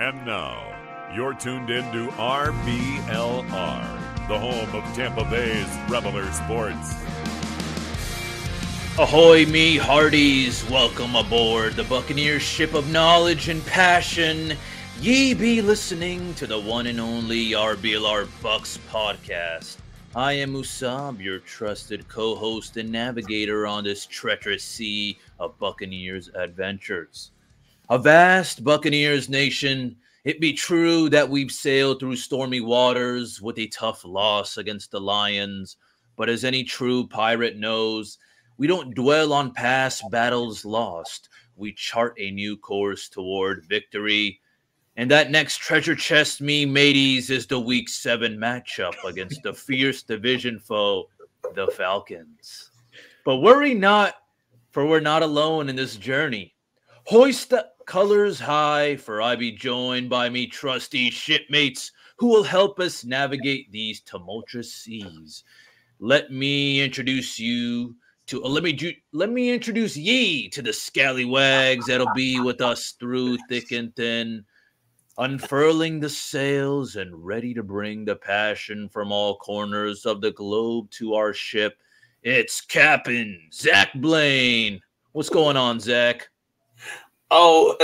And now, you're tuned in to RBLR, the home of Tampa Bay's Reveler Sports. Ahoy, me hearties! Welcome aboard the Buccaneers ship of knowledge and passion. Ye be listening to the one and only RBLR Bucs podcast. I am Usab, your trusted co host and navigator on this treacherous sea of Buccaneers adventures. A vast Buccaneers nation, it be true that we've sailed through stormy waters with a tough loss against the Lions, but as any true pirate knows, we don't dwell on past battles lost. We chart a new course toward victory. And that next treasure chest, me mateys, is the week seven matchup against the fierce division foe, the Falcons. But worry not, for we're not alone in this journey. Hoist the colors high, for I be joined by me trusty shipmates who will help us navigate these tumultuous seas. Let me introduce you to uh, let me ju- let me introduce ye to the scallywags that'll be with us through thick and thin, unfurling the sails and ready to bring the passion from all corners of the globe to our ship. It's Captain Zach Blaine. What's going on, Zach? Oh,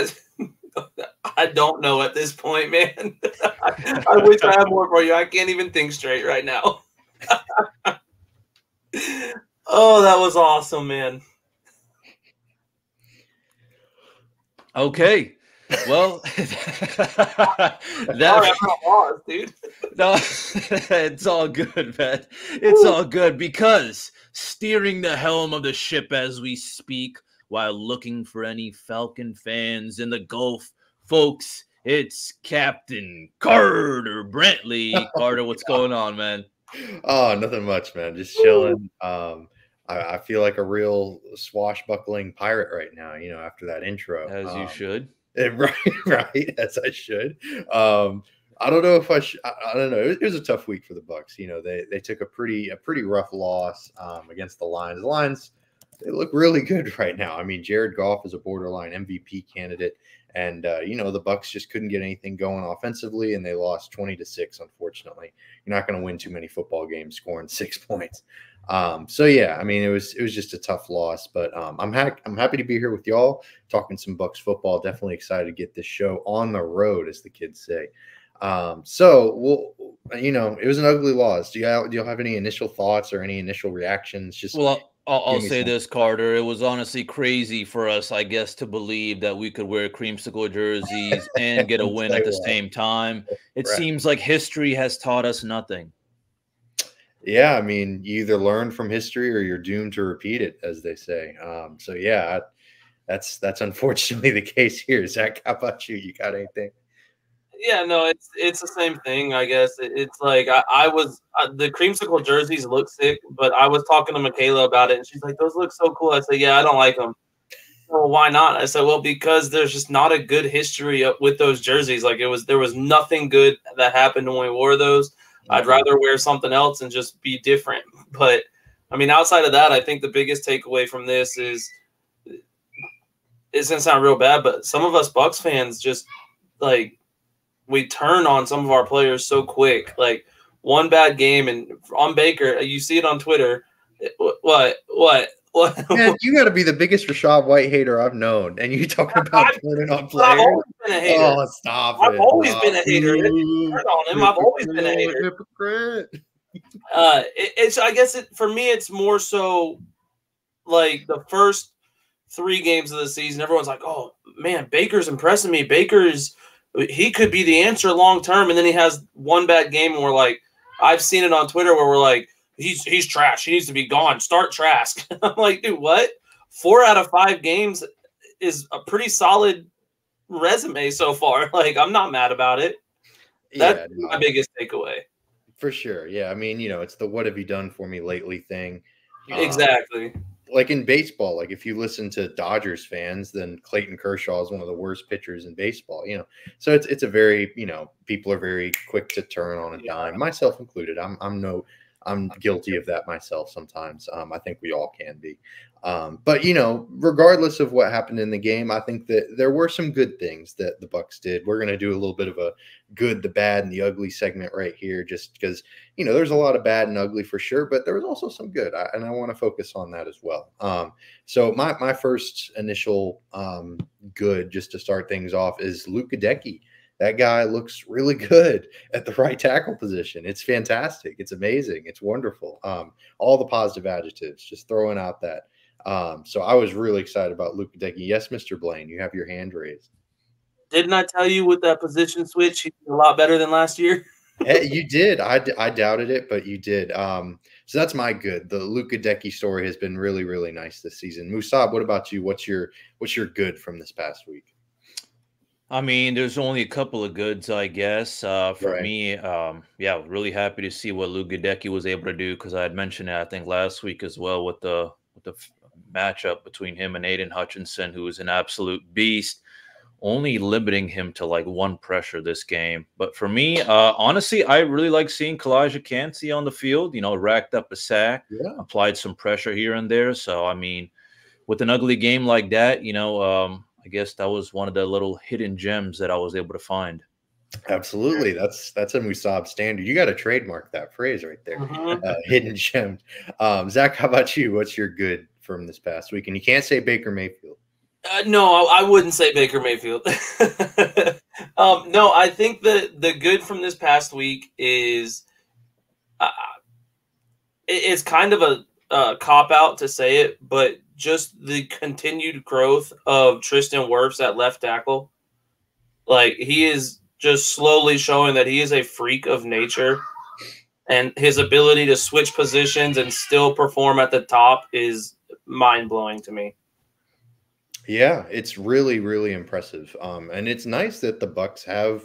I don't know at this point, man. I wish I had more for you. I can't even think straight right now. oh, that was awesome, man. Okay. Well, that dude. no, it's all good, man. It's all good because steering the helm of the ship as we speak while looking for any Falcon fans in the Gulf. Folks, it's Captain Carter Brantley. Carter, what's going on, man? Oh, nothing much, man. Just chilling. Um, I, I, feel like a real swashbuckling pirate right now, you know, after that intro. As um, you should. right, right, as I should. Um, I don't know if I should. I, I, don't know. It, was a tough week for the Bucs. You know, they they took a pretty a pretty rough loss um, against the Lions. The Lions they look really good right now. I mean, Jared Goff is a borderline MVP candidate, and uh, you know the Bucs just couldn't get anything going offensively, and they lost twenty to six. Unfortunately, you're not going to win too many football games scoring six points. Um, so yeah, I mean it was it was just a tough loss, but um, I'm ha- I'm happy to be here with y'all talking some Bucs football. Definitely excited to get this show on the road, as the kids say. Um, so well, you know, it was an ugly loss. Do you do you have any initial thoughts or any initial reactions? Just well, I'll, I'll say this, Carter. It was honestly crazy for us, I guess, to believe that we could wear creamsicle jerseys and get a win at the same time. It right. seems like history has taught us nothing. Yeah, I mean, you either learn from history or you're doomed to repeat it, as they say. Um, so yeah, that's that's unfortunately the case here. Zach, how about you? You got anything? Yeah, no, it's it's the same thing. I guess it's like I, I was uh, the creamsicle jerseys look sick, but I was talking to Michaela about it, and she's like, "Those look so cool." I said, "Yeah, I don't like them." Well, why not? I said, "Well, because there's just not a good history with those jerseys. Like it was, there was nothing good that happened when we wore those. I'd mm-hmm. rather wear something else and just be different." But I mean, outside of that, I think the biggest takeaway from this is it's gonna sound real bad, but some of us Bucs fans just like we turn on some of our players so quick. Like one bad game and on Baker, you see it on Twitter. What? What? What? Man, you got to be the biggest Rachaad White hater I've known, and you talking about I've, turning on players. I've always been a hater. Oh, stop I've it! always been a hater. On him. I've always been a hater. Hypocrite. Uh, it, it's. I guess it for me. It's more so like the first three games of the season. Everyone's like, "Oh man, Baker's impressing me. Baker's he could be the answer long term. And then he has one bad game, and we're like, I've seen it on Twitter where we're like, he's he's trash. He needs to be gone. Start Trask. I'm like, dude, what? Four out of five games is a pretty solid resume so far. Like, I'm not mad about it. That's yeah, no, my biggest takeaway. For sure. Yeah. I mean, you know, it's the what have you done for me lately thing. Exactly. Um, like in baseball, like if you listen to Dodgers fans, then Clayton Kershaw is one of the worst pitchers in baseball. You know, so it's it's a very you know people are very quick to turn on a dime, myself included. I'm I'm no I'm guilty of that myself sometimes. Um, I think we all can be. Um, but you know, regardless of what happened in the game, I think that there were some good things that the Bucs did. We're going to do a little bit of a good, the bad, and the ugly segment right here, just because you know there's a lot of bad and ugly for sure, but there was also some good, I, and I want to focus on that as well. Um, so my my first initial um, good, just to start things off, is Luke Goedeke that guy looks really good at the right tackle position. It's fantastic. It's amazing. It's wonderful. Um, all the positive adjectives, just throwing out that. Um, so I was really excited about Luke Goedeke. Yes, Mr. Blaine, you have your hand raised. Didn't I tell you with that position switch, he's a lot better than last year? hey, you did. I, I doubted it, but you did. Um, so that's my good. The Luke Goedeke story has been really, really nice this season. Musab, what about you? What's your what's your good from this past week? I mean, there's only a couple of goods, I guess. Uh, for Right. me, um, yeah, really happy to see what Luke Goedeke was able to do because I had mentioned it, I think, last week as well with the with the matchup between him and Aidan Hutchinson, who is an absolute beast. Only limiting him to like one pressure this game. But for me, uh, honestly, I really like seeing Calijah Kancey on the field. You know, racked up a sack, Yeah. applied some pressure here and there. So I mean, with an ugly game like that, you know, um, I guess that was one of the little hidden gems that I was able to find. Absolutely. That's that's a Musab standard. You got to trademark that phrase right there. Mhm. Uh, hidden gem. Um, Zach, how about you? What's your good from this past week? And you can't say Baker Mayfield. Uh, no, I, I wouldn't say Baker Mayfield. um, no, I think the the good from this past week is uh, it- it's kind of a, a cop out to say it, but just the continued growth of Tristan Wirfs at left tackle. Like he is just slowly showing that he is a freak of nature, and his ability to switch positions and still perform at the top is mind blowing to me. Yeah, it's really, really impressive. Um, and it's nice that the Bucs have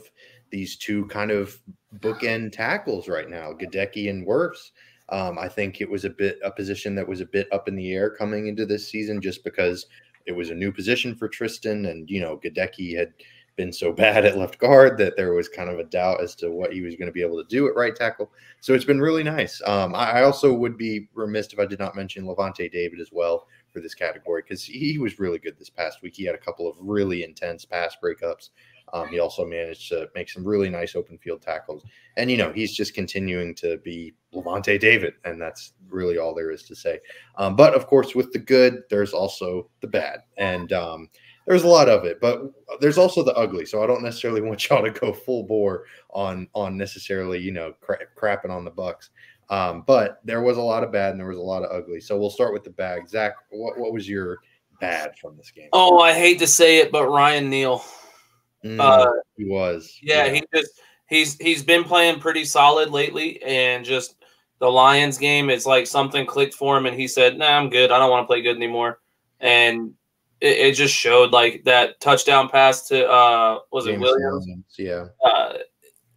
these two kind of bookend tackles right now, Goedeke and Wirfs. Um, I think it was a bit a position that was a bit up in the air coming into this season, just because it was a new position for Tristan, and you know Goedeke had been so bad at left guard that there was kind of a doubt as to what he was going to be able to do at right tackle. So it's been really nice. Um, I, I also would be remiss if I did not mention Lavonte David as well for this category because he was really good this past week. He had a couple of really intense pass breakups. Um, he also managed to make some really nice open field tackles. And, you know, he's just continuing to be Lavonte David. And that's really all there is to say. Um, but of course, with the good, there's also the bad. And um, there's a lot of it, but there's also the ugly. So I don't necessarily want y'all to go full bore on on necessarily, you know, cra- crapping on the Bucs. Um, but there was a lot of bad and there was a lot of ugly. So we'll start with the bag. Zach, what, what was your bad from this game? Oh, I hate to say it, but Ryan Neal. Mm, Uh, he was. yeah, he just he's he's been playing pretty solid lately, and just the Lions game is like something clicked for him, and he said, "Nah, I'm good. I don't want to play good anymore." And it, it just showed like that touchdown pass to uh was it James Williams? Yeah. Uh,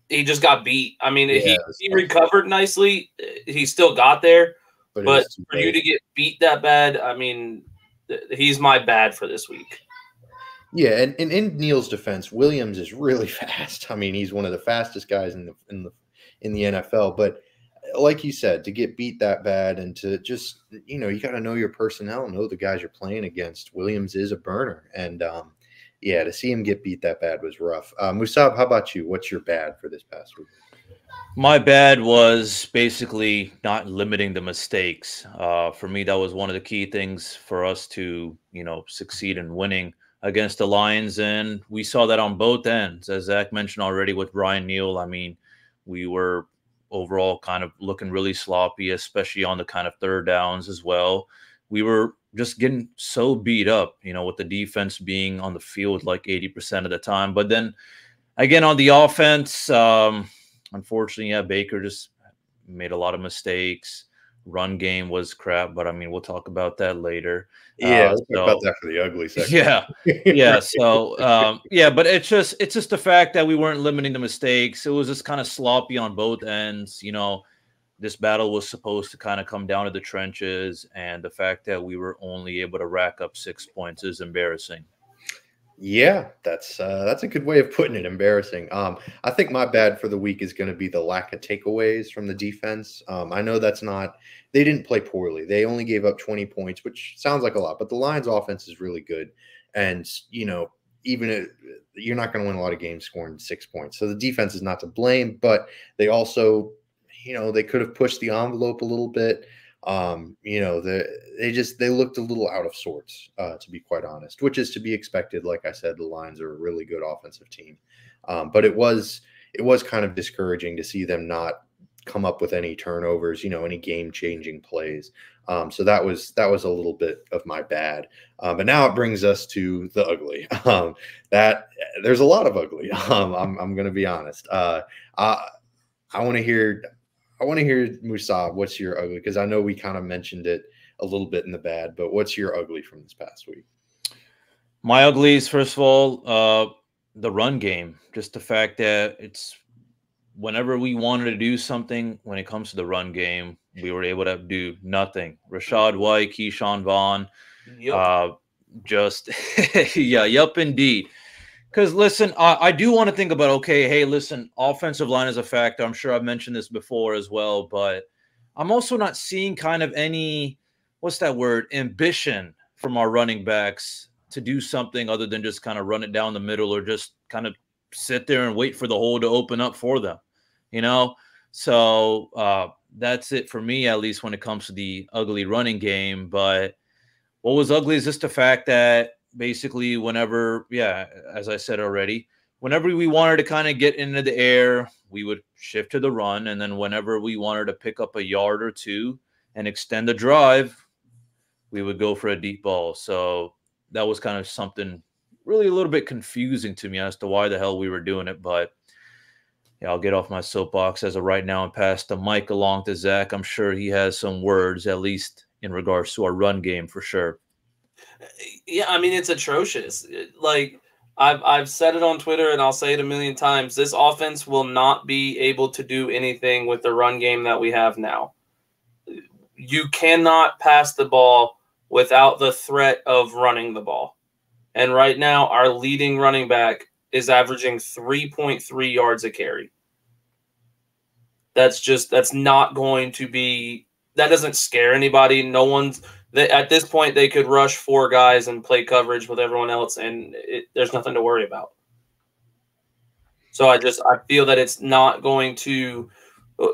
he just got beat. I mean, Yeah, he, he recovered nicely. He still got there, But, but for you to get beat that bad, I mean, he's my bad for this week. Yeah, and, and in Neal's defense, Williams is really fast. I mean, he's one of the fastest guys in the in the in the NFL. But like you said, to get beat that bad and to just you know, you got to know your personnel, know the guys you're playing against. Williams is a burner, and um, yeah, to see him get beat that bad was rough. Uh, Musab, how about you? What's your bad for this past week? My bad was basically not limiting the mistakes. Uh, for me, that was one of the key things for us to, you know, succeed in winning against the Lions. And we saw that on both ends. As Zach mentioned already with Ryan Neal, I mean, we were overall kind of looking really sloppy, especially on the kind of third downs as well. We were just getting so beat up, you know, with the defense being on the field like 80% of the time. But then again, on the offense, um, unfortunately, yeah, Baker just made a lot of mistakes. Run game was crap, but I mean, we'll talk about that later. Yeah, Uh, let's about so- that for the ugly section. Yeah, yeah. So, um, yeah, but it's just it's just the fact that we weren't limiting the mistakes. It was just kind of sloppy on both ends. You know, this battle was supposed to kind of come down to the trenches, and the fact that we were only able to rack up six points is embarrassing. Yeah, that's uh, that's a good way of putting it. Embarrassing. Um, I think my bad for the week is going to be the lack of takeaways from the defense. Um, I know that's not they didn't play poorly. They only gave up 20 points, which sounds like a lot, but the Lions offense is really good. And, you know, even if, you're not going to win a lot of games scoring six points. So the defense is not to blame, but they also, you know, they could have pushed the envelope a little bit. Um, you know, the, they just they looked a little out of sorts, uh, to be quite honest, which is to be expected. Like I said, the Lions are a really good offensive team, um, but it was it was kind of discouraging to see them not come up with any turnovers, you know, any game changing plays. Um, so that was that was a little bit of my bad. Um, but now it brings us to the ugly. Um, that there's a lot of ugly. Um, I'm I'm going to be honest. Uh, I I want to hear I want to hear Musab. What's your ugly? Because I know we kind of mentioned it a little bit in the bad, but what's your ugly from this past week? My uglies, first of all, uh, the run game. Just the fact that it's whenever we wanted to do something when it comes to the run game, we were able to do nothing. Rachaad White, Ke'Shawn Vaughn, yep. uh, just yeah, yep, indeed. Because listen, I, I do want to think about okay, hey, listen, offensive line is a factor. I'm sure I've mentioned this before as well, but I'm also not seeing kind of any what's that word ambition from our running backs to do something other than just kind of run it down the middle or just kind of sit there and wait for the hole to open up for them you know? So uh, that's it for me, at least when it comes to the ugly running game. But what was ugly is just the fact that basically, whenever, yeah, as I said already, whenever we wanted to kind of get into the air, we would shift to the run. And then whenever we wanted to pick up a yard or two and extend the drive, we would go for a deep ball. So that was kind of something really a little bit confusing to me as to why the hell we were doing it. But yeah, I'll get off my soapbox as of right now and pass the mic along to Zach. I'm sure he has some words, at least in regards to our run game, for sure. Yeah, I mean it's atrocious. Uh, like I've I've said it on Twitter and I'll say it a million times. This offense will not be able to do anything with the run game that we have now. You cannot pass the ball without the threat of running the ball. And right now, our leading running back is averaging 3.3 yards a carry. That's just that's not going to be that doesn't scare anybody. No one's they, at this point they could rush four guys and play coverage with everyone else, and it, there's nothing to worry about. So I just I feel that it's not going to uh,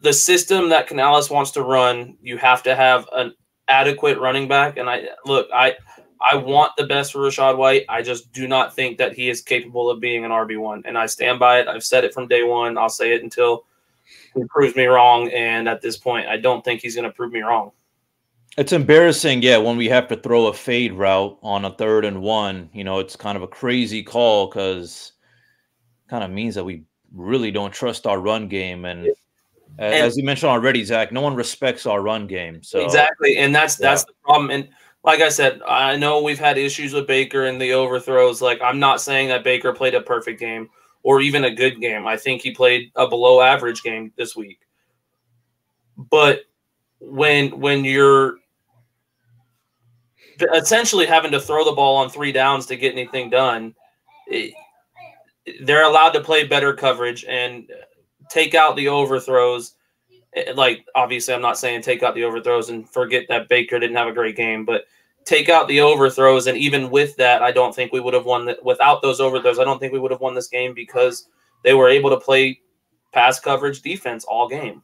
the system that Canales wants to run. You have to have an adequate running back, and I look I I want the best for Rachaad White. I just do not think that he is capable of being an RB1. And I stand by it. I've said it from day one. I'll say it until he proves me wrong. And at this point, I don't think he's going to prove me wrong. It's embarrassing, yeah, when we have to throw a fade route on a third and one. You know, it's kind of a crazy call because kind of means that we really don't trust our run game. And, and as you mentioned already, Zach, no one respects our run game. So exactly, and that's yeah. that's the problem. And like I said, I know we've had issues with Baker and the overthrows. Like, I'm not saying that Baker played a perfect game or even a good game. I think he played a below average game this week. But when when you're essentially having to throw the ball on three downs to get anything done, they're allowed to play better coverage and take out the overthrows. Like obviously, I'm not saying take out the overthrows and forget that Baker didn't have a great game, but take out the overthrows, and even with that, I don't think we would have won. Without those overthrows, I don't think we would have won this game because they were able to play pass coverage defense all game.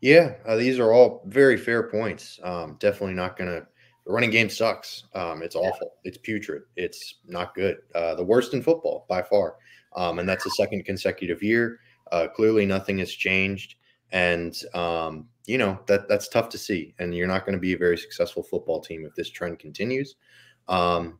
Yeah, uh, these are all very fair points. Um, definitely not going to. The running game sucks. Um, it's awful. It's putrid. It's not good. Uh, the worst in football by far. Um, and that's the second consecutive year. Uh, clearly, nothing has changed. And um, you know that that's tough to see, and you're not going to be a very successful football team if this trend continues. Um,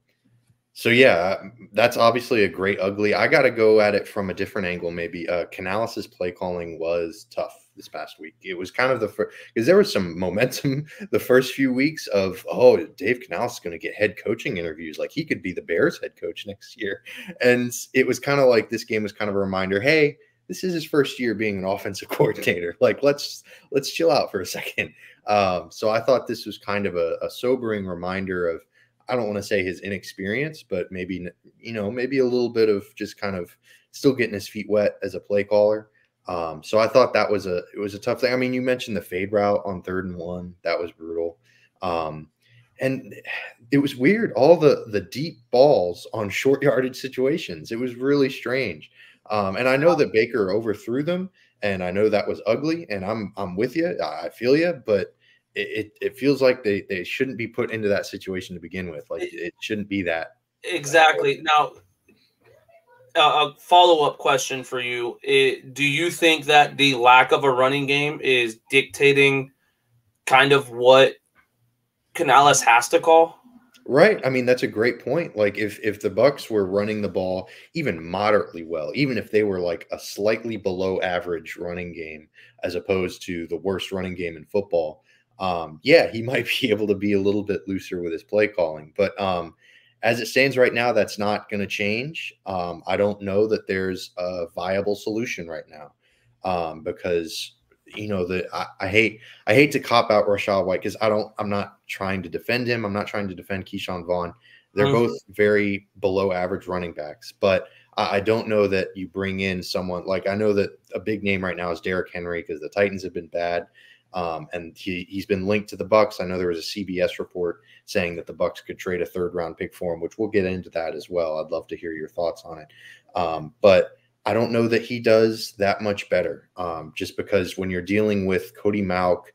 so yeah, that's obviously a great ugly. I got to go at it from a different angle. Maybe uh, Canales' play calling was tough this past week. It was kind of the first because there was some momentum the first few weeks of oh Dave Canales is going to get head coaching interviews like he could be the Bears head coach next year, and it was kind of like this game was kind of a reminder. Hey, this is his first year being an offensive coordinator. Like let's let's chill out for a second. Um, so I thought this was kind of a, a sobering reminder of I don't want to say his inexperience, but maybe you know maybe a little bit of just kind of still getting his feet wet as a play caller. Um, so I thought that was a it was a tough thing. I mean, you mentioned the fade route on third and one that was brutal, um, and it was weird. All the the deep balls on short yardage situations. It was really strange. Um, and I know that Baker overthrew them, and I know that was ugly. And I'm I'm with you. I feel you, but it, it, feels like they, they shouldn't be put into that situation to begin with. Like it shouldn't be that. Exactly. Now, a follow up question for you: it, Do you think that the lack of a running game is dictating kind of what Canales has to call? Right. I mean, that's a great point. Like if if the Bucs were running the ball even moderately well, even if they were like a slightly below average running game as opposed to the worst running game in football, um, yeah, he might be able to be a little bit looser with his play calling. But um, as it stands right now, that's not going to change. Um, I don't know that there's a viable solution right now um, because you know the I, I, hate I hate to cop out Rachaad White because I don't I'm not trying to defend him. I'm not trying to defend Ke'Shawn Vaughn. They're mm-hmm. both very below average running backs, but I, I don't know that you bring in someone like I know that a big name right now is Derrick Henry because the Titans have been bad. Um, and he he's been linked to the Bucs. I know there was a CBS report saying that the Bucs could trade a third round pick for him, which we'll get into that as well. I'd love to hear your thoughts on it. Um, but I don't know that he does that much better, um, just because when you're dealing with Cody Mauch,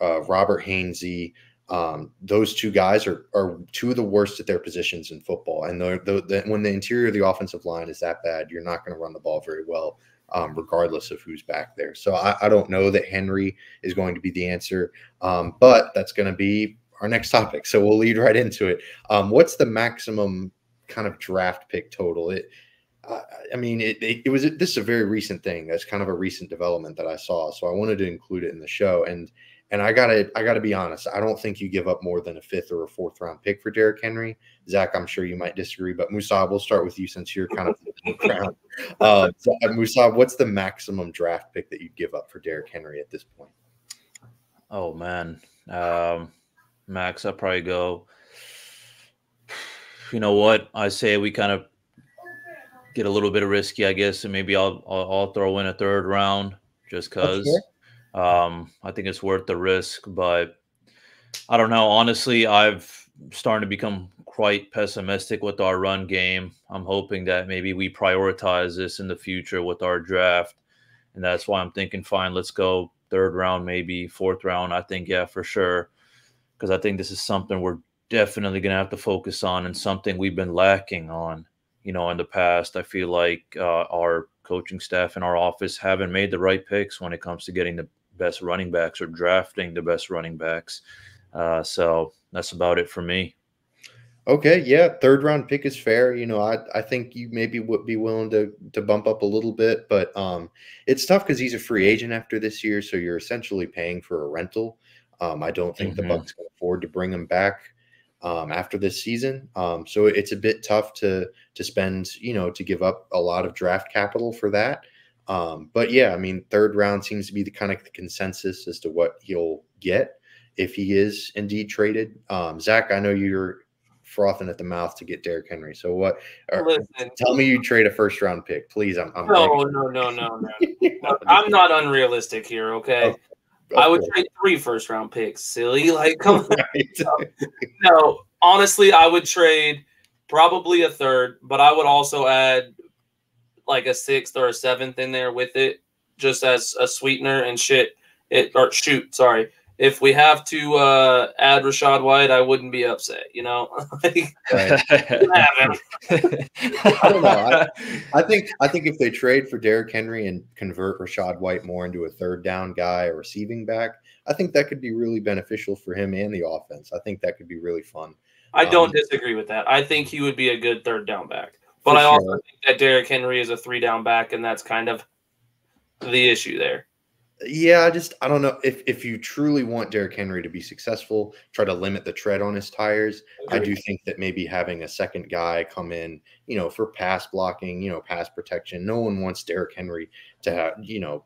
uh, Robert Hainsey, um, those two guys are are two of the worst at their positions in football. And when the interior of the offensive line is that bad, you're not going to run the ball very well um, regardless of who's back there. So I, I, don't know that Henry is going to be the answer, um, but that's going to be our next topic. So we'll lead right into it. Um, what's the maximum kind of draft pick total? It, I mean, it, it, it, was this is a very recent thing. That's kind of a recent development that I saw, so I wanted to include it in the show. And and I gotta I gotta be honest. I don't think you give up more than a fifth or a fourth round pick for Derrick Henry. Zach, I'm sure you might disagree, but Musa, we'll start with you since you're kind of the ground. Uh, so, uh, Musa, what's the maximum draft pick that you'd give up for Derrick Henry at this point? Oh man, um, Max, I'll probably go. You know what? I say we kind of get a little bit of risky, I guess, and maybe I'll I'll, I'll throw in a third round just because. Um, I think it's worth the risk, but I don't know. Honestly, I've started to become quite pessimistic with our run game. I'm hoping that maybe we prioritize this in the future with our draft. And that's why I'm thinking, fine, let's go third round, maybe fourth round. I think, yeah, for sure. Because I think this is something we're definitely going to have to focus on and something we've been lacking on, you know, in the past. I feel like uh, our coaching staff and our office haven't made the right picks when it comes to getting the best running backs or drafting the best running backs. Uh, so that's about it for me. Okay, yeah, third round pick is fair. You know, I I think you maybe would be willing to to bump up a little bit, but um, it's tough because he's a free agent after this year, so you're essentially paying for a rental. Um, I don't think mm-hmm. the Bucs can afford to bring him back um, after this season. Um, so it's a bit tough to to spend, you know, to give up a lot of draft capital for that. Um, but yeah, I mean, third round seems to be the kind of the consensus as to what he'll get if he is indeed traded. Um, Zach, I know you're frothing at the mouth to get Derrick Henry. So what? Listen, tell me you trade a first round pick, please. I'm, I'm no, no, no, no, no, I'm not unrealistic here. Okay. Oh, I would trade three first round picks. Silly, like come on. No, honestly, I would trade probably a third, but I would also add like a sixth or a seventh in there with it, just as a sweetener and shit. It or shoot, sorry. If we have to uh, add Rachaad White, I wouldn't be upset. You know, I don't know. I, I, think I think if they trade for Derrick Henry and convert Rachaad White more into a third down guy, a receiving back, I think that could be really beneficial for him and the offense. I think that could be really fun. I don't um, disagree with that. I think he would be a good third down back. But I also think that Derrick Henry is a three down back, and that's kind of the issue there. Yeah, I just I don't know if if you truly want Derrick Henry to be successful, try to limit the tread on his tires. I do think that maybe having a second guy come in, you know, for pass blocking, you know, pass protection. No one wants Derrick Henry to have, you know,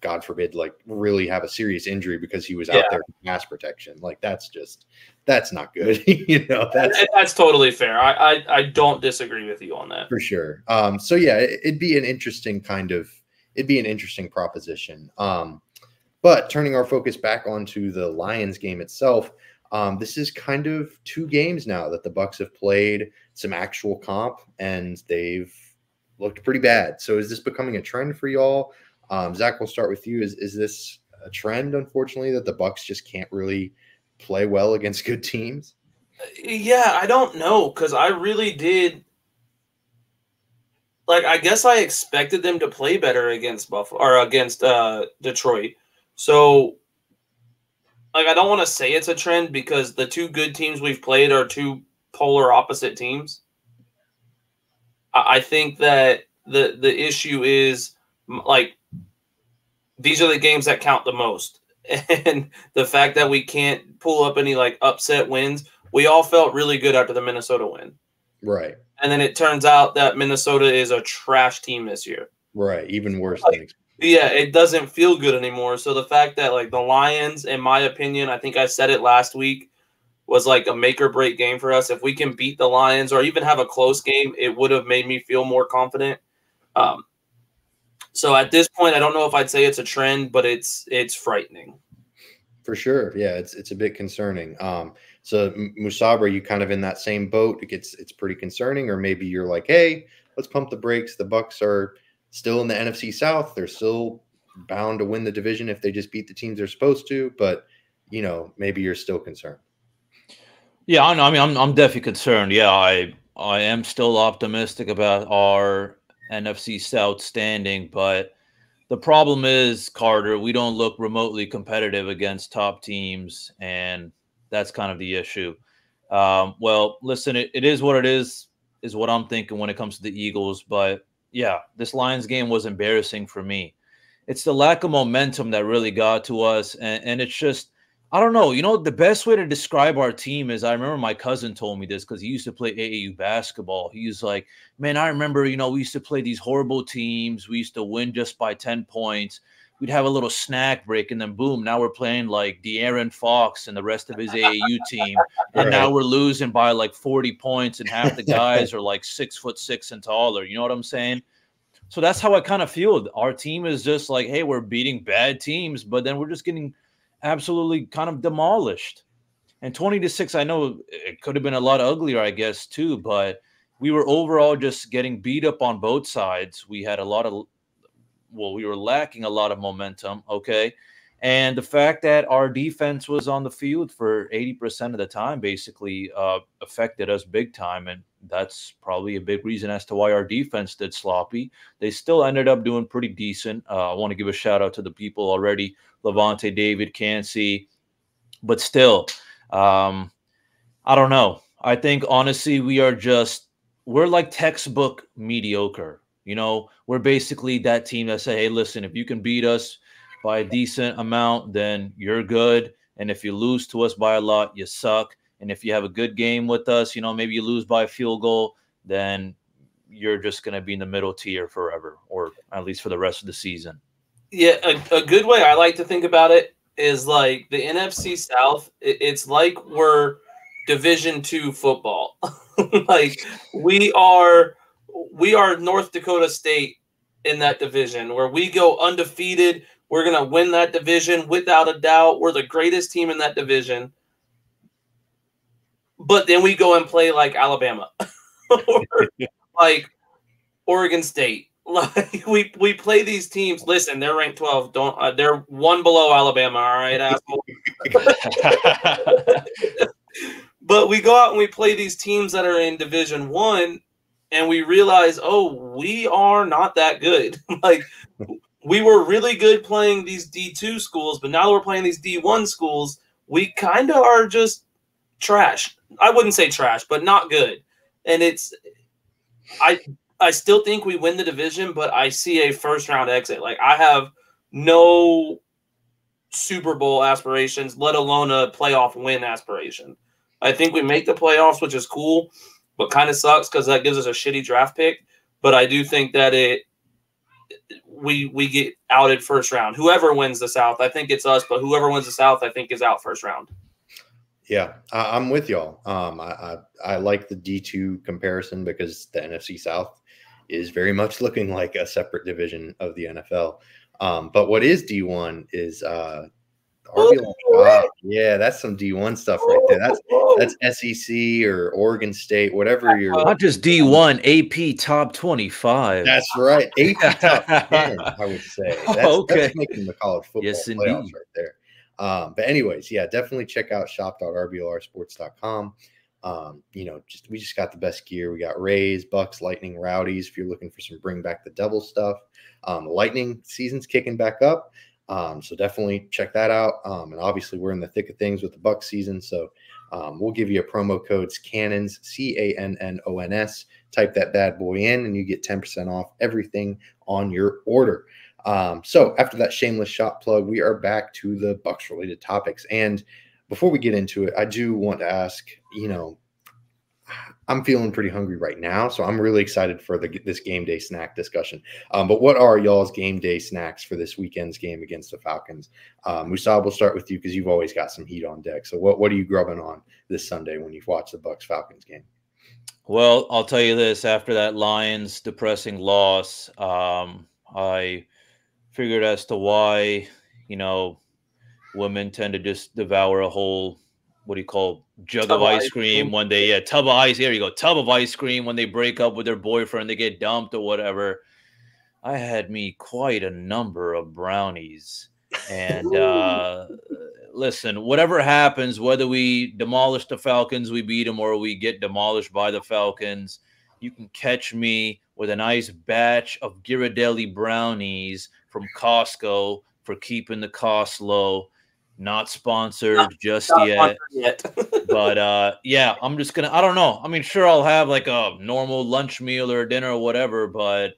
God forbid, like really have a serious injury because he was yeah. out there pass protection. Like that's just that's not good. you know, that's And that's totally fair. I, I I don't disagree with you on that. for sure. Um, so yeah, it, it'd be an interesting kind of it'd be an interesting proposition. Um, but turning our focus back onto the Lions game itself, um, this is kind of two games now that the Bucs have played some actual comp and they've looked pretty bad. So is this becoming a trend for y'all? Um, Zach, we'll start with you. Is is this a trend, unfortunately, that the Bucs just can't really play well against good teams? Yeah, I don't know because I really did. Like, I guess I expected them to play better against Buffalo or against uh, Detroit. So, like, I don't want to say it's a trend because the two good teams we've played are two polar opposite teams. I, I think that the the issue is like these are the games that count the most, and the fact that we can't pull up any like upset wins we all felt really good after the Minnesota win. Right, And then it turns out that Minnesota is a trash team this year. right. Even worse expected. Yeah, it doesn't feel good anymore. So the fact that like the Lions, in my opinion, I think I said it last week, was like a make or break game for us. If we can beat the Lions or even have a close game, it would have made me feel more confident. Um, so at this point, I don't know if I'd say it's a trend, but it's it's frightening. For sure. Yeah, it's it's a bit concerning. Um, so M- Musab, are you kind of in that same boat? It gets it's pretty concerning, or maybe you're like, hey, let's pump the brakes. The Bucs are still in the NFC South. They're still bound to win the division if they just beat the teams they're supposed to. But you know, maybe you're still concerned. Yeah, I know. I mean, I'm I'm definitely concerned. Yeah, I I am still optimistic about our NFC South standing, but the problem is, Carter, we don't look remotely competitive against top teams, and that's kind of the issue. Um, well, listen, it, it is what it is, is what I'm thinking when it comes to the Eagles. But yeah, this Lions game was embarrassing for me. It's the lack of momentum that really got to us, and, and it's just I don't know. You know, the best way to describe our team is I remember my cousin told me this because he used to play AAU basketball. He was like, Man, I remember, you know, we used to play these horrible teams. We used to win just by 10 points. We'd have a little snack break, and then boom, now we're playing like De'Aaron Fox and the rest of his AAU team. And now we're losing by like 40 points, and half the guys are like six foot six and taller. You know what I'm saying? So that's how I kind of feel. Our team is just like, hey, we're beating bad teams, but then we're just getting absolutely kind of demolished. And 20 to 6, I know it could have been a lot uglier, I guess, too, but we were overall just getting beat up on both sides. We had a lot of, well, we were lacking a lot of momentum. Okay. And the fact that our defense was on the field for 80% of the time basically uh, affected us big time. And that's probably a big reason as to why our defense did sloppy. They still ended up doing pretty decent. Uh, I want to give a shout out to the people already Lavonte David, Kancey, but still, um, I don't know. I think honestly, we are just we're like textbook mediocre. You know, we're basically that team that say, "Hey, listen, if you can beat us by a decent amount, then you're good. And if you lose to us by a lot, you suck. And if you have a good game with us, you know, maybe you lose by a field goal, then you're just going to be in the middle tier forever, or at least for the rest of the season." Yeah, a, a good way I like to think about it is like the NFC South. It, it's like we're Division Two football. like we are, we are North Dakota State in that division where we go undefeated. We're gonna win that division without a doubt. We're the greatest team in that division. But then we go and play like Alabama or like Oregon State. Like we we play these teams. Listen, they're ranked 12. Don't uh, they're one below Alabama. All right, asshole. but we go out and we play these teams that are in Division One, and we realize, oh, we are not that good. like we were really good playing these D two schools, but now that we're playing these D one schools, we kind of are just trash. I wouldn't say trash, but not good. And it's I I still think we win the division, but I see a first round exit. Like I have no Super Bowl aspirations, let alone a playoff win aspiration. I think we make the playoffs, which is cool, but kind of sucks because that gives us a shitty draft pick. But I do think that it we we get outed first round. Whoever wins the South, I think it's us, but whoever wins the South, I think is out first round. Yeah, I, I'm with y'all. Um, I, I I like the D two comparison because the NFC South is very much looking like a separate division of the NFL. Um, but what is D one is uh, RB Live. yeah, that's some D one stuff right there. That's that's SEC or Oregon State, whatever you're. Not just D one, AP top twenty five. That's right, AP top ten. I would say. That's, Okay. that's making the college football Yes, playoffs indeed. right there. Um, but anyways, yeah, definitely check out shop.rblrsports.com. Um, you know, just we just got the best gear. We got Rays, Bucs, Lightning, Rowdies. If you're looking for some bring back the devil stuff, um, Lightning season's kicking back up. Um, so definitely check that out. Um, and obviously we're in the thick of things with the Bucs season. So um, we'll give you a promo code Cannons, C A N N O N S. Type that bad boy in, and you get 10% off everything on your order. Um, so after that shameless shop plug, we are back to the Bucs related topics. And before we get into it, I do want to ask, you know, I'm feeling pretty hungry right now, so I'm really excited for the this game day snack discussion. Um, but what are y'all's game day snacks for this weekend's game against the Falcons? Um, Musab, we'll start with you because you've always got some heat on deck. So what what are you grubbing on this Sunday when you watch the Bucs Falcons game? Well, I'll tell you this: after that Lions depressing loss, um, I figured as to why you know women tend to just devour a whole what do you call jug Tub of ice cream cream. one day? Yeah, tub of ice. Here you go, tub of ice cream when they break up with their boyfriend, they get dumped or whatever. I had me quite a number of brownies, and uh, listen, whatever happens, whether we demolish the Falcons, we beat them, or we get demolished by the Falcons, you can catch me with a nice batch of Ghirardelli brownies from Costco for keeping the cost low. Not sponsored just Not yet, sponsored yet. but uh, yeah, I'm just gonna. I don't know. I mean, sure, I'll have like a normal lunch meal or dinner or whatever, but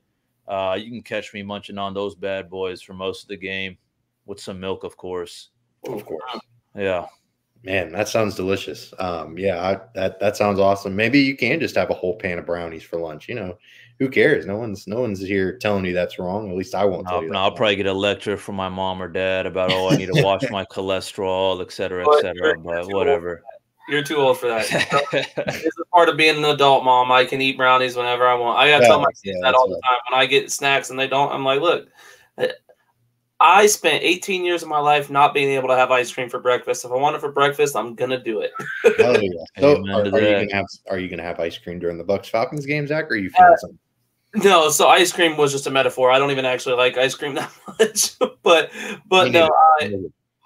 uh, you can catch me munching on those bad boys for most of the game with some milk, of course. Of course. Yeah. Man, that sounds delicious. Um, yeah, I, that that sounds awesome. Maybe you can just have a whole pan of brownies for lunch. You know, who cares? No one's no one's here telling you that's wrong. At least I won't No, tell you. no, I'll wrong. probably get a lecture from my mom or dad about oh I need to watch my cholesterol, et cetera, et But cetera. you're- But you're whatever. You're too old for that. it's a part of being an adult mom. I can eat brownies whenever I want. I gotta tell my kids yeah, that all the time. When I get snacks and they don't, I'm like, look, eh, I spent 18 years of my life not being able to have ice cream for breakfast. If I want it for breakfast, I'm gonna do it. Hell yeah. So, are, are you gonna have are you gonna have ice cream during the Bucs Falcons game, Zach? Or are you feeling Uh, something? No, so ice cream was just a metaphor. I don't even actually like ice cream that much. but but no. I,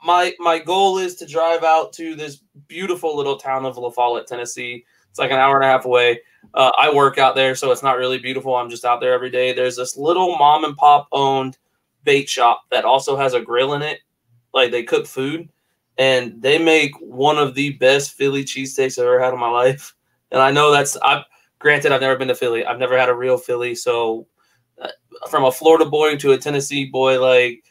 my my goal is to drive out to this beautiful little town of La Follette, Tennessee. It's like an hour and a half away. Uh, I work out there, so it's not really beautiful. I'm just out there every day. There's this little mom and pop owned bait shop that also has a grill in it. Like they cook food, and they make one of the best Philly cheesesteaks I've ever had in my life. And I know that's I. Granted, I've never been to Philly. I've never had a real Philly, so uh, from a Florida boy to a Tennessee boy, like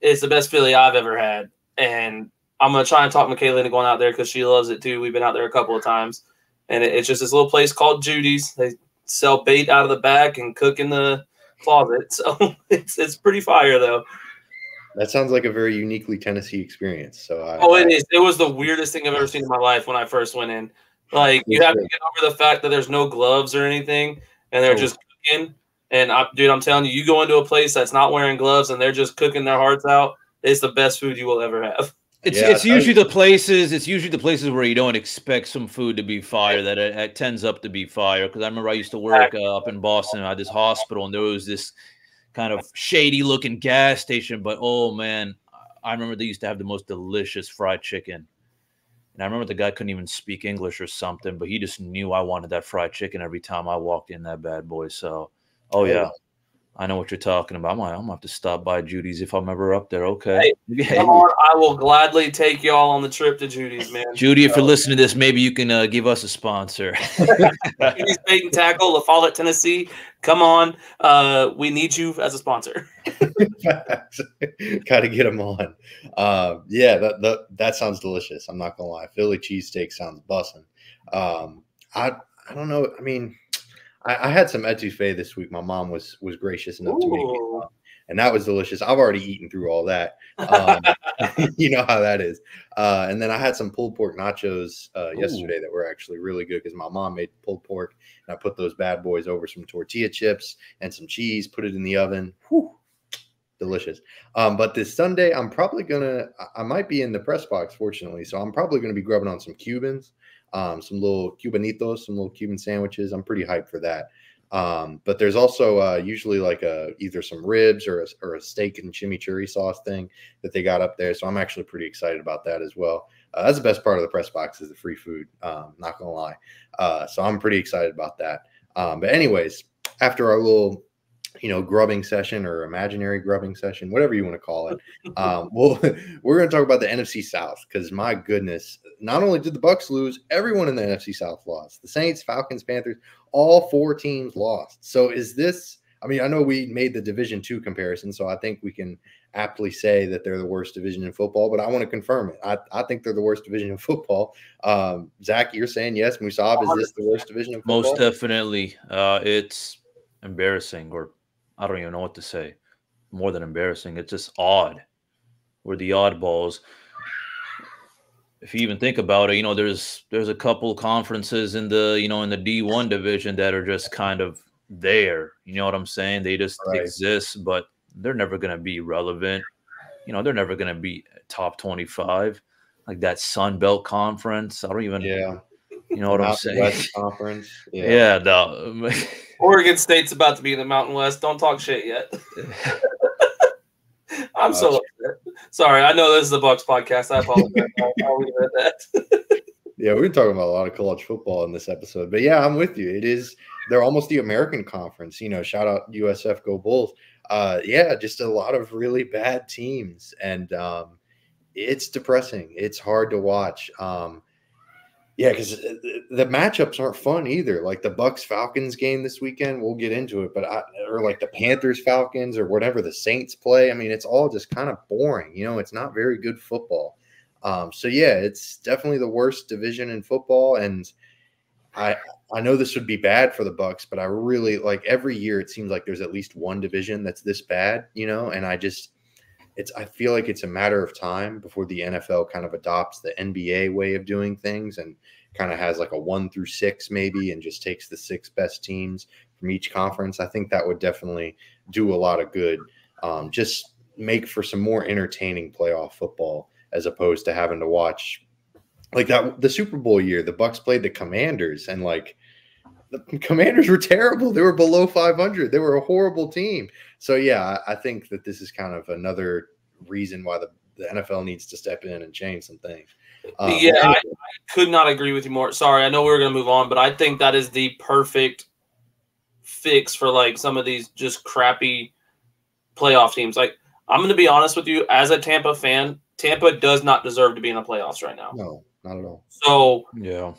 it's the best Philly I've ever had. And I'm gonna try and talk Michaela into going out there because she loves it too. We've been out there a couple of times, and it- it's just this little place called Judy's. They sell bait out of the back and cook in the closet, so it's it's pretty fire though. That sounds like a very uniquely Tennessee experience. So I, Oh, it is. It was the weirdest thing I've ever seen in my life when I first went in. Like you have to get over the fact that there's no gloves or anything, and they're Oh. just cooking. And I, dude, I'm telling you, you go into a place that's not wearing gloves and they're just cooking their hearts out. It's the best food you will ever have. It's Yeah, it's I- usually the places it's usually the places where you don't expect some food to be fire that it, it tends up to be fire. Because I remember I used to work uh, up in Boston at this hospital, and there was this kind of shady looking gas station. But oh man, I remember they used to have the most delicious fried chicken. And I remember the guy couldn't even speak English or something, but he just knew I wanted that fried chicken every time I walked in that bad boy. So, oh yeah, I know what you're talking about. I'm, like, I'm gonna have to stop by Judy's if I'm ever up there. Okay, yeah. Come on, I will gladly take y'all on the trip to Judy's, man. Judy, if you're listening to this, maybe you can uh, give us a sponsor. Judy's Bait and Tackle, La Follette, Tennessee. Come on, uh, we need you as a sponsor. Got to get them on. Uh, yeah, that, that that sounds delicious. I'm not gonna lie. Philly cheesesteak sounds bussin'. Um, I I don't know. I mean, I, I had some etouffee this week. My mom was was gracious enough to make it. And that was delicious. I've already eaten through all that. Um, you know how that is. Uh, and then I had some pulled pork nachos uh, yesterday that were actually really good because my mom made pulled pork, and I put those bad boys over some tortilla chips and some cheese, put it in the oven. Whew, delicious. Um, but this Sunday, I'm probably gonna. I might be in the press box, fortunately, so I'm probably gonna be grubbing on some Cubans, um, some little Cubanitos, some little Cuban sandwiches. I'm pretty hyped for that. Um, but there's also uh, usually like a either some ribs or a, or a steak and chimichurri sauce thing that they got up there. So I'm actually pretty excited about that as well. Uh, that's the best part of the press box is the free food. Um, not gonna lie. Uh, so I'm pretty excited about that. Um, but anyways, after our little you know grubbing session or imaginary grubbing session whatever you want to call it um well we're going to talk about the nfc south because my goodness not only did the bucs lose everyone in the nfc south lost the saints falcons panthers all four teams lost so is this i mean i know we made the division two comparison so i think we can aptly say that they're the worst division in football but i want to confirm it i, I think they're the worst division in football um zach you're saying yes musab is this the worst division in football? Most definitely. Uh, it's embarrassing, or I don't even know what to say. More than embarrassing, it's just odd. We're the oddballs. If you even think about it, you know, there's there's a couple conferences in the you know in the D1 division that are just kind of there. You know what I'm saying? They just Right. exist, but they're never gonna be relevant. You know, they're never gonna be top 25. Like that Sun Belt Conference. I don't even yeah you know what I'm saying? West conference yeah, Yeah, no. Oregon State's about to be in the Mountain West. Don't talk shit yet. I'm so upset. Sorry. I know this is the Bucs podcast. I apologize. I'll, I'll leave it at that. Yeah, we're talking about a lot of college football in this episode, but yeah, I'm with you. It is they're almost the American conference. You know, shout out USF, go Bulls. Uh, yeah, just a lot of really bad teams, and um, it's depressing. It's hard to watch. Um, yeah, because the matchups aren't fun either. Like the Bucs Falcons game this weekend, we'll get into it, but I, or like the Panthers Falcons or whatever the Saints play. I mean, it's all just kind of boring. You know, it's not very good football. Um, so yeah, it's definitely the worst division in football, and I I know this would be bad for the Bucs, but I really like every year it seems like there's at least one division that's this bad, you know, and I just it's I feel like it's a matter of time before the NFL kind of adopts the NBA way of doing things and kind of has like a one through six maybe and just takes the six best teams from each conference. I think that would definitely do a lot of good. Um, just make for some more entertaining playoff football as opposed to having to watch like that the Super Bowl year, the Bucs played the Commanders and like the Commanders were terrible. They were below 500. They were a horrible team. So yeah, I I think that this is kind of another reason why the, the NFL needs to step in and change some things. Um, yeah, I, I could not agree with you more. Sorry, I know we were going to move on, but I think that is the perfect fix for like some of these just crappy playoff teams. Like, I'm going to be honest with you, as a Tampa fan, Tampa does not deserve to be in the playoffs right now. no, not at all. So, yeah.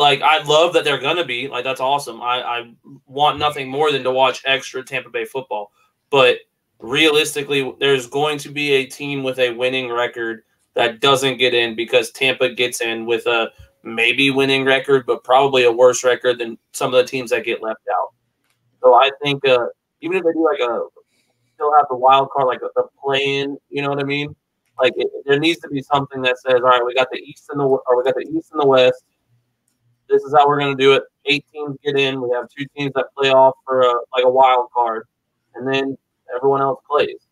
Like, I love that they're to be. Like, that's awesome. I, I want nothing more than to watch extra Tampa Bay football. But realistically, there's going to be a team with a winning record that doesn't get in because Tampa gets in with a maybe winning record, but probably a worse record than some of the teams that get left out. So I think uh, even if they do like a still have the wild card, like a play in, you know what I mean? Like it, there needs to be something that says, all right, we got the East and the or we got the East and the West. This is how we're going to do it. Eight teams get in. We have two teams that play off for a, like a wild card, and then everyone else plays.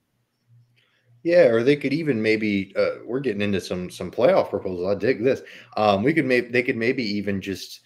Yeah, or they could even maybe uh, we're getting into some some playoff proposals. I dig this. Um, we could maybe they could maybe even just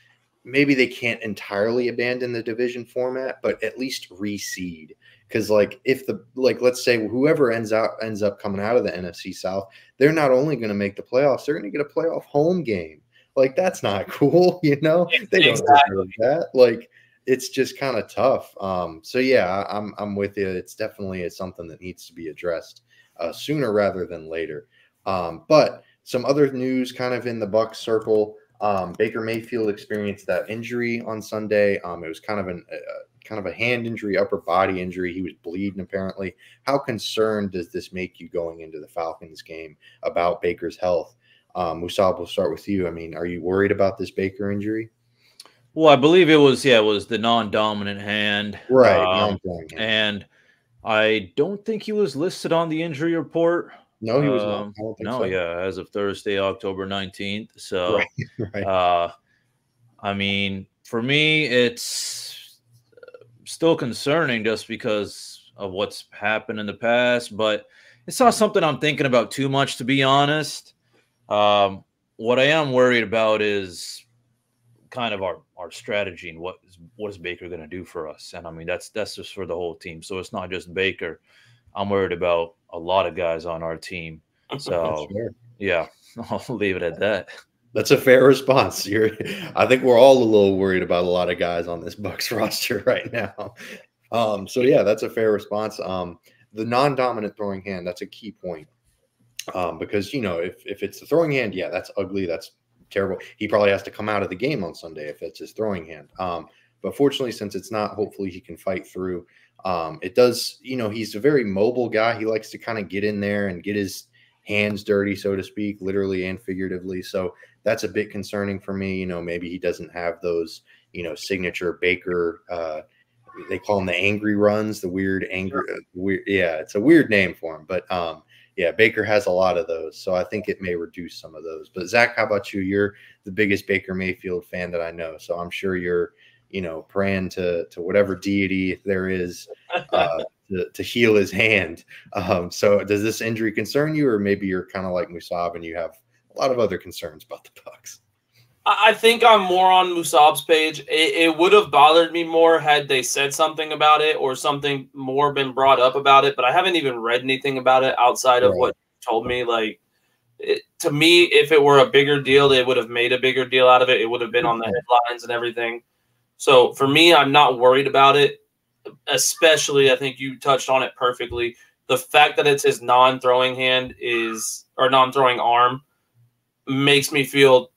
maybe they can't entirely abandon the division format, but at least reseed. Because like if the like let's say whoever ends out ends up coming out of the NFC South, they're not only going to make the playoffs, they're going to get a playoff home game. Like that's not cool, you know. They don't Exactly. that. Like it's just kind of tough. Um, so yeah, I'm I'm with you. It's definitely something that needs to be addressed uh, sooner rather than later. Um, but some other news, kind of in the Buck circle. Um, Baker Mayfield experienced that injury on Sunday. Um, it was kind of an uh, kind of a hand injury, upper body injury. He was bleeding apparently. How concerned does this make you going into the Falcons game about Baker's health? Um, Musab, we'll start with you. I mean, are you worried about this Baker injury? Well, I believe it was yeah, it was the non-dominant hand. Right. um, and I don't think he was listed on the injury report. No, he was Um, not. no, so. yeah, as of Thursday, October 19th. So, Right, right. uh, I mean, for me, it's still concerning just because of what's happened in the past, but it's not something I'm thinking about too much, to be honest. Um, what I am worried about is kind of our, our strategy and what is what is Baker going to do for us, and I mean that's that's just for the whole team. So it's not just Baker. I'm worried about a lot of guys on our team. So yeah, I'll leave it at that. That's a fair response. You're, I think we're all a little worried about a lot of guys on this Bucs roster right now. Um, so yeah, that's a fair response. Um, the non-dominant throwing hand, that's a key point. Um, because you know, if if it's the throwing hand, yeah, that's ugly. That's terrible. He probably has to come out of the game on Sunday if it's his throwing hand. Um, but fortunately, since it's not, hopefully he can fight through. Um, it does, you know, he's a very mobile guy. He likes to kind of get in there and get his hands dirty, so to speak, literally and figuratively. So that's a bit concerning for me. You know, maybe he doesn't have those, you know, signature Baker. Uh, they call them the angry runs, the weird angry, uh, weird. Yeah, it's a weird name for him, but um, yeah, Baker has a lot of those, so I think it may reduce some of those. But Zach, how about you? You're the biggest Baker Mayfield fan that I know, so I'm sure you're, you know, praying to to whatever deity there is uh, to, to heal his hand. Um, so does this injury concern you, or maybe you're kind of like Musab and you have a lot of other concerns about the Bucs? I think I'm more on Musab's page. It, it would have bothered me more had they said something about it or something more been brought up about it, but I haven't even read anything about it outside of Right. what you told me. Like, it, to me, if it were a bigger deal, they would have made a bigger deal out of it. It would have been on the headlines and everything. So for me, I'm not worried about it. Especially, I think you touched on it perfectly. The fact that it's his non-throwing hand is or non-throwing arm makes me feel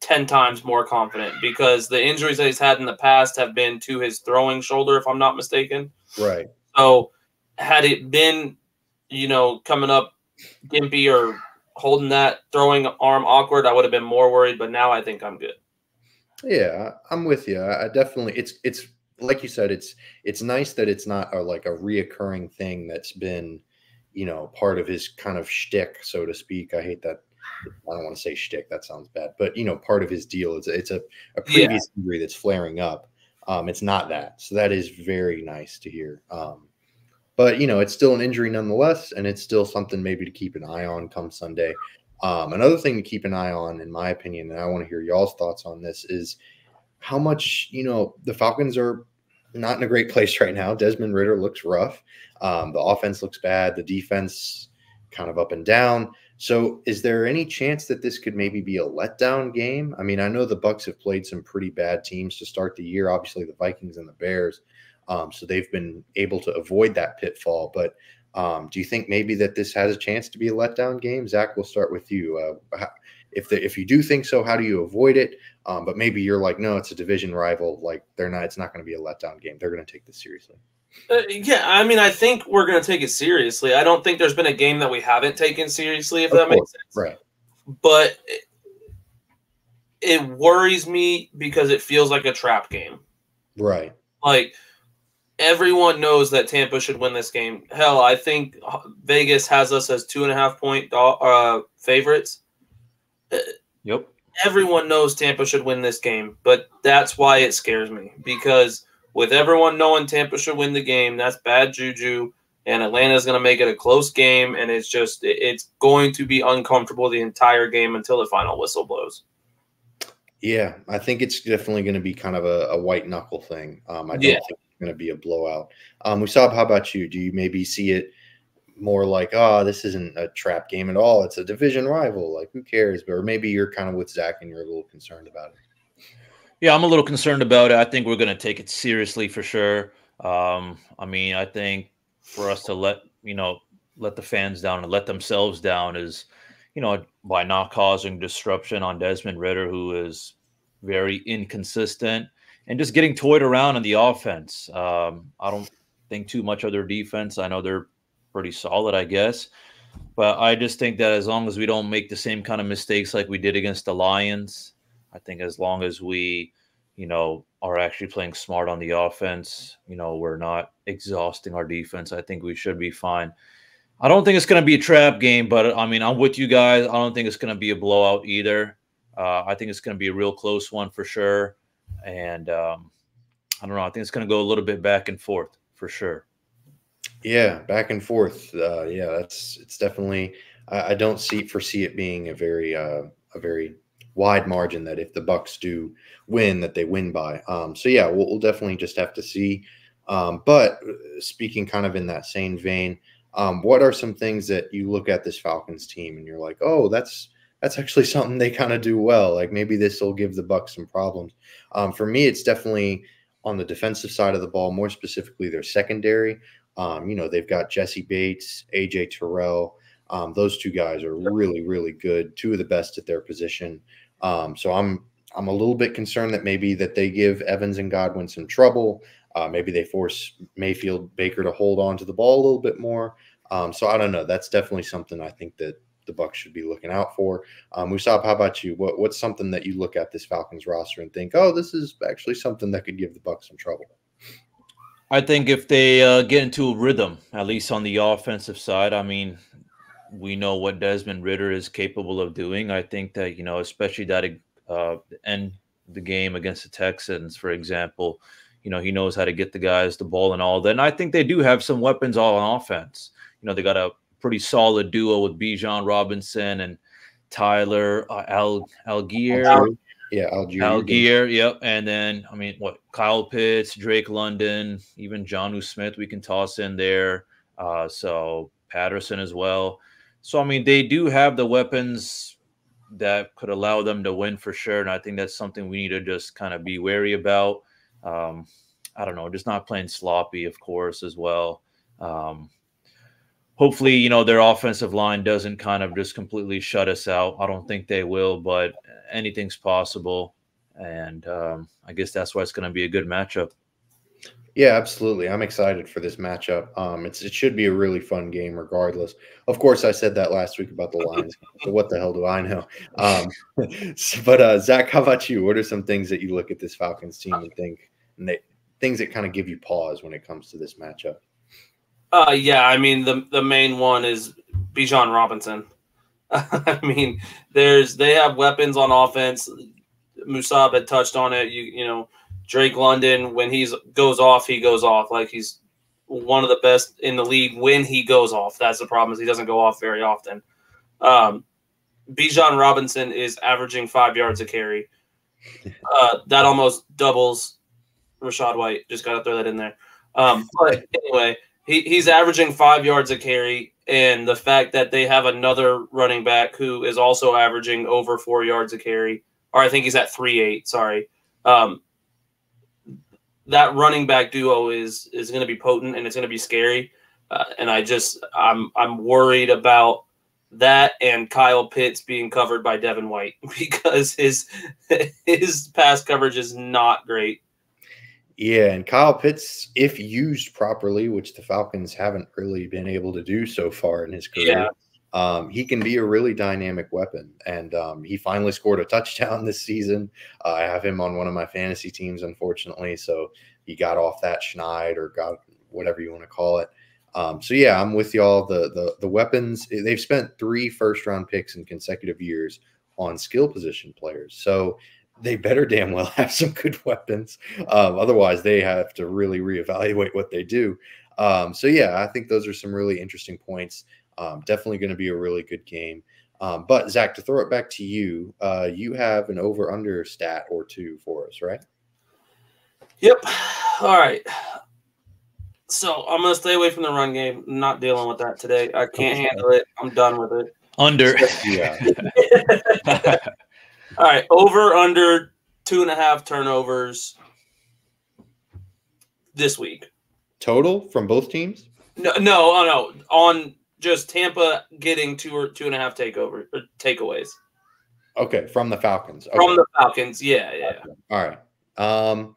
10 times more confident because the injuries that he's had in the past have been to his throwing shoulder, if I'm not mistaken. Right. So, had it been, you know, coming up gimpy or holding that throwing arm awkward, I would have been more worried. But now I think I'm good. Yeah, I'm with you. I I definitely it's it's like you said, it's it's nice that it's not a, like a reoccurring thing that's been, you know, part of his kind of shtick, so to speak. I hate that. I don't want to say shtick. That sounds bad, but you know, part of his deal is it's a, a Yeah. previous injury that's flaring up. Um, it's not that, so that is very nice to hear. Um, but you know, it's still an injury nonetheless, and it's still something maybe to keep an eye on come Sunday. Um, another thing to keep an eye on, in my opinion, and I want to hear y'all's thoughts on this, is how much you know the Falcons are not in a great place right now. Desmond Ridder looks rough. Um, the offense looks bad. The defense kind of up and down. So, is there any chance that this could maybe be a letdown game? I mean, I know the Bucs have played some pretty bad teams to start the year. Obviously, the Vikings and the Bears. Um, so they've been able to avoid that pitfall. But um, do you think maybe that this has a chance to be a letdown game? Zach, we'll start with you. Uh, if the, if you do think so, how do you avoid it? Um, but maybe you're like, no, it's a division rival. Like they're not. It's not going to be a letdown game. They're going to take this seriously. Uh, yeah, I mean, I think we're going to take it seriously. I don't think there's been a game that we haven't taken seriously, if Of that makes sense. Right. But it, it worries me because it feels like a trap game. Right. Like everyone knows that Tampa should win this game. Hell, I think Vegas has us as two and a half point do- uh, favorites. Yep. Everyone knows Tampa should win this game, but that's why it scares me because with everyone knowing Tampa should win the game, that's bad juju, and Atlanta's going to make it a close game, and it's just it's going to be uncomfortable the entire game until the final whistle blows. Yeah, I think it's definitely going to be kind of a, a white knuckle thing. Um, I don't Yeah. think it's going to be a blowout. Um, Musab, how about you? Do you maybe see it more like, oh, this isn't a trap game at all? It's a division rival. Like, who cares? Or maybe you're kind of with Zach and you're a little concerned about it. Yeah, I'm a little concerned about it. I think we're going to take it seriously for sure. Um, I mean, I think for us to let you know let the fans down and let themselves down is, you know, by not causing disruption on Desmond Ridder, who is very inconsistent and just getting toyed around in the offense. Um, I don't think too much of their defense. I know they're pretty solid, I guess. But I just think that as long as we don't make the same kind of mistakes like we did against the Lions, I think as long as we, you know, are actually playing smart on the offense. You know, we're not exhausting our defense. I think we should be fine. I don't think it's going to be a trap game, but I mean, I'm with you guys. I don't think it's going to be a blowout either. Uh, I think it's going to be a real close one for sure. And um, I don't know. I think it's going to go a little bit back and forth for sure. Yeah, back and forth. Uh, yeah, that's it's definitely. I, I, don't see foresee it being a very uh, a very wide margin that if the Bucs do win, that they win by. Um, so yeah, we'll, we'll, definitely just have to see. Um, but uh, speaking kind of in that same vein, um, what are some things that you look at this Falcons team and you're like, oh, that's that's actually something they kind of do well. Like maybe this will give the Bucs some problems. Um, for me, it's definitely on the defensive side of the ball, more specifically their secondary. Um, you know, they've got Jessie Bates, AJ Terrell. Um, those two guys are really, really good. Two of the best at their position. Um, so I'm I'm a little bit concerned that maybe that they give Evans and Godwin some trouble. Uh, maybe they force Mayfield Baker to hold on to the ball a little bit more. Um, so I don't know. That's definitely something I think that the Bucs should be looking out for. Um, Musab, how about you? What, what's something that you look at this Falcons roster and think, oh, this is actually something that could give the Bucs some trouble? I think if they uh, get into a rhythm, at least on the offensive side, I mean, we know what Desmond Ridder is capable of doing. I think that you know, especially that uh, end the game against the Texans, for example, you know, he knows how to get the guys the ball and all that. And I think they do have some weapons all on offense. You know, they got a pretty solid duo with Bijan Robinson and Tyler uh, Al Allgeier. Yeah, Allgeier. Allgeier, yep. And then I mean, what Kyle Pitts, Drake London, even Jonnu Smith, we can toss in there. Uh, so Patterson as well. So I mean, they do have the weapons that could allow them to win for sure, and I think that's something we need to just kind of be wary about. Um, I don't know, just not playing sloppy, of course, as well. Um, hopefully, you know, their offensive line doesn't kind of just completely shut us out. I don't think they will, but anything's possible. And um, I guess that's why it's going to be a good matchup. Yeah, absolutely. I'm excited for this matchup. Um, it's it should be a really fun game, regardless. Of course, I said that last week about the Lions. so what the hell do I know? Um, but uh, Zach, how about you? What are some things that you look at this Falcons team and think, and they, things that kind of give you pause when it comes to this matchup? Uh, yeah, I mean the the main one is Bijan Robinson. I mean, there's they have weapons on offense. Musab had touched on it. You you know, Drake London when he's goes off, he goes off like he's one of the best in the league when he goes off. That's the problem is he doesn't go off very often. Um, Bijan Robinson is averaging five yards a carry. Uh, that almost doubles Rachaad White. Just got to throw that in there. Um, but anyway, he, he's averaging five yards a carry, and the fact that they have another running back who is also averaging over four yards a carry, or I think he's at three eight. Sorry, um, that running back duo is is going to be potent and it's going to be scary. Uh, and I just I'm I'm worried about that and Kyle Pitts being covered by Devin White because his his pass coverage is not great. Yeah, and Kyle Pitts, if used properly, which the Falcons haven't really been able to do so far in his career, yeah. Um, he can be a really dynamic weapon. And um, he finally scored a touchdown this season. Uh, I have him on one of my fantasy teams, unfortunately. So he got off that schneid or got whatever you want to call it. Um, so yeah, I'm with y'all. The the the weapons they've spent three first round picks in consecutive years on skill position players. So they better damn well have some good weapons. Um, otherwise, they have to really reevaluate what they do. Um, so, yeah, I think those are some really interesting points. Um, definitely going to be a really good game. Um, but, Zach, to throw it back to you, uh, you have an over under stat or two for us, right? Yep. All right. So, I'm going to stay away from the run game. I'm not dealing with that today. I can't handle it. I'm done with it. Under. yeah. All right, over under two and a half turnovers this week. Total from both teams? No, no, oh no. On just Tampa getting two or two and a half takeover or takeaways. Okay, from the Falcons. Okay. From the Falcons, yeah, yeah. All right. Um,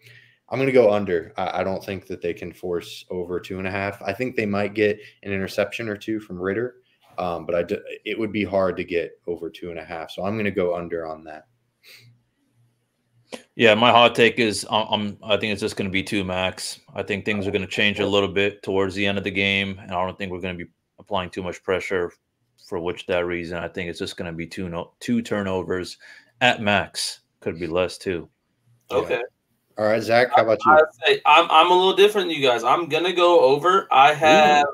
I'm going to go under. I, I, don't think that they can force over two and a half. I think they might get an interception or two from Ridder, um, but I d- it would be hard to get over two and a half. So I'm going to go under on that. Yeah, my hot take is I'm, I'm I think it's just going to be two max. I think things are going to change a little bit towards the end of the game, and I don't think we're going to be applying too much pressure for which that reason. I think it's just going to be two no, two turnovers at max. Could be less too. Okay. All right, Zach, how about you? I say I'm I'm a little different than you guys. I'm gonna go over. I have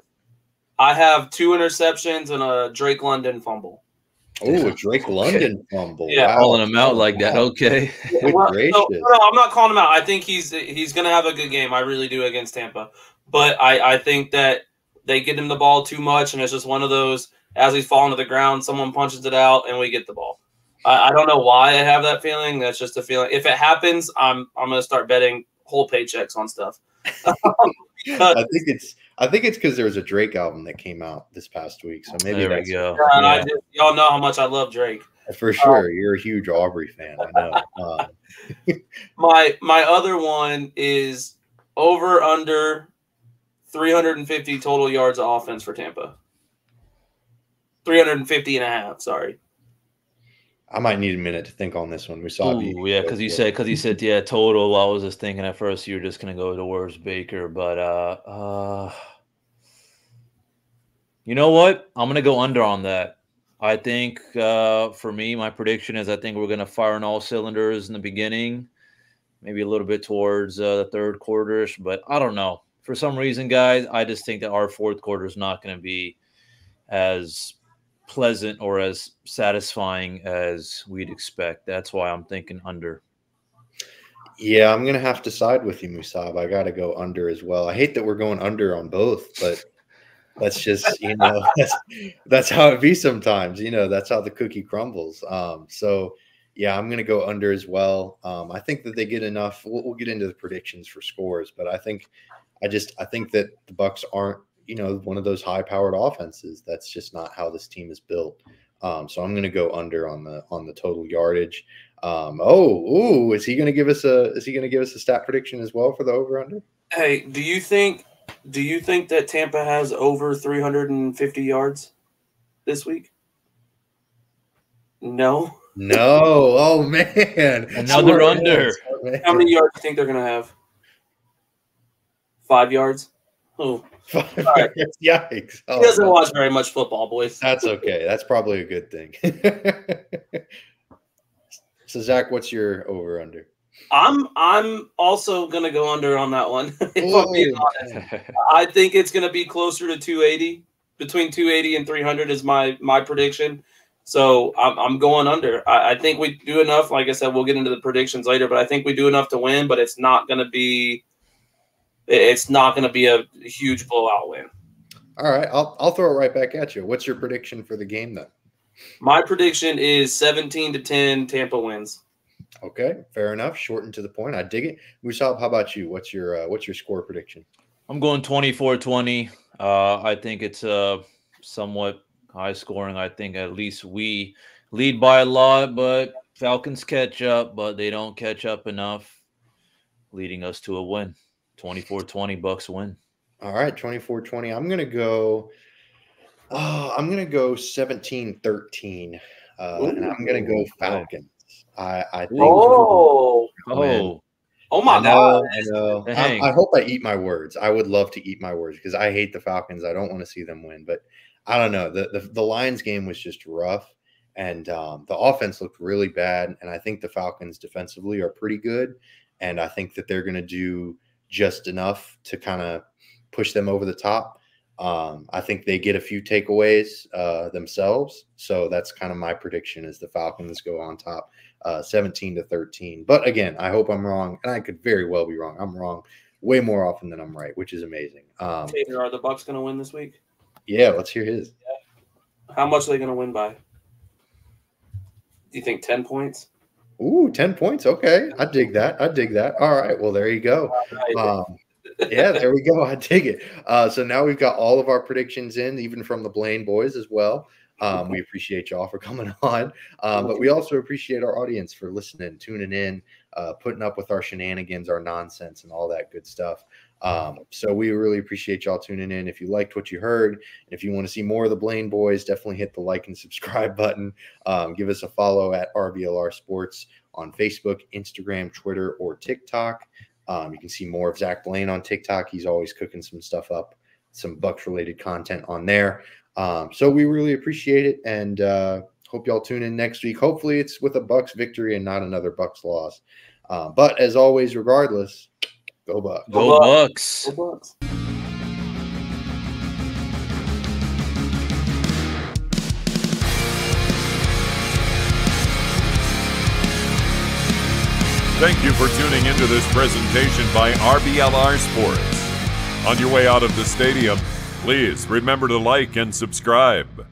I have two interceptions and a Drake London fumble. Oh, a Drake London fumble. Yeah. Wow. Calling him out like that. Okay. Good Well, gracious. no, no, I'm not calling him out. I think he's he's gonna have a good game. I really do against Tampa, but I I think that they get him the ball too much, and it's just one of those. As he's falling to the ground, someone punches it out, and we get the ball. I, I don't know why I have that feeling. That's just a feeling. If it happens, I'm I'm gonna start betting whole paychecks on stuff. I think it's I think it's because there was a Drake album that came out this past week, so maybe there we that's go. And I Yeah. just, y'all know how much I love Drake. for sure. You're a huge Aubrey fan, I know. Um, My my other one is over under 350 total yards of offense for Tampa. 350 and a half, sorry. I might need a minute to think on this one. We saw Ooh, yeah, because you said because you said yeah total. I was just thinking at first you were just gonna go towards Baker, but uh, uh, you know what? I'm gonna go under on that. I think uh, for me, my prediction is I think we're gonna fire on all cylinders in the beginning, maybe a little bit towards uh, the third quarters, but I don't know. For some reason, guys, I just think that our fourth quarter is not gonna be as pleasant or as satisfying as we'd expect. That's why I'm thinking under. Yeah, I'm gonna have to side with you, Musab. I gotta go under as well. I hate that we're going under on both, but that's just you know that's, that's how it be sometimes. You know, that's how the cookie crumbles. Um, so yeah, I'm gonna go under as well. Um, I think that they get enough. We'll, we'll get into the predictions for scores, but I think I just I think that the Bucs aren't you know one of those high powered offenses. That's just not how this team is built. Um, so I'm going to go under on the on the total yardage. Um, oh, ooh, is he going to give us a is he going to give us a stat prediction as well for the over under? Hey, do you think do you think that Tampa has over 350 yards this week? No. No. Oh man, Another under. How many yards do you think they're gonna have? Five yards? Oh, Five right. yards. Yikes! Oh, he doesn't man. watch very much football, boys. That's okay. That's probably a good thing. so Zach, what's your over under? I'm I'm also gonna go under on that one. I'm being honest. I think it's going to be closer to 280. Between 280 and 300 is my my prediction. So I'm, I'm going under. I, I think we do enough. Like I said, we'll get into the predictions later, but I think we do enough to win. But it's not going to be. It's not going to be a huge blowout win. All right, I'll I'll throw it right back at you. What's your prediction for the game then? My prediction is 17 to 10. Tampa wins. Okay, fair enough. Short and to the point. I dig it. Musab, how about you? What's your uh, what's your score prediction? I'm going 24-20. Uh, I think it's uh, somewhat high scoring. I think at least we lead by a lot, but Falcons catch up, but they don't catch up enough, leading us to a win. 24-20 Bucs win. All right, 24-20. I'm gonna go. Oh, I'm gonna go 17-13. Uh, and I'm gonna go Falcons. I, I think Oh, Oh, oh my I know, God! I know. I, I hope I eat my words. I would love to eat my words because I hate the Falcons. I don't want to see them win, but I don't know. The the, the Lions game was just rough, and um, the offense looked really bad. And I think the Falcons defensively are pretty good, and I think that they're going to do just enough to kind of push them over the top. Um, I think they get a few takeaways uh, themselves, so that's kind of my prediction: is the Falcons go on top uh, 17 to 13. But again, I hope I'm wrong, and I could very well be wrong. I'm wrong way more often than I'm right, which is amazing. Um, Taylor, are the Bucs going to win this week? yeah, let's hear his. How much are they going to win by? Do you think 10 points? Ooh, 10 points. Okay. I dig that. I dig that. All right. Well, there you go. Um, yeah, there we go. I dig it. Uh, so now we've got all of our predictions in, even from the Blaine boys as well. Um, we appreciate y'all for coming on, um, but we also appreciate our audience for listening, tuning in, uh, putting up with our shenanigans, our nonsense, and all that good stuff. Um, so we really appreciate y'all tuning in. If you liked what you heard, and if you want to see more of the Blaine boys, definitely hit the like and subscribe button. Um, give us a follow at RBLR Sports on Facebook, Instagram, Twitter, or TikTok. Um, you can see more of Zach Blaine on TikTok. He's always cooking some stuff up, some Bucs related content on there. Um, so we really appreciate it and uh, hope y'all tune in next week. Hopefully, it's with a Bucs victory and not another Bucs loss. Uh, but as always, regardless, go Bucs. Go Bucs. Go Bucs. Thank you for tuning into this presentation by RBLR Sports. On your way out of the stadium, please remember to like and subscribe.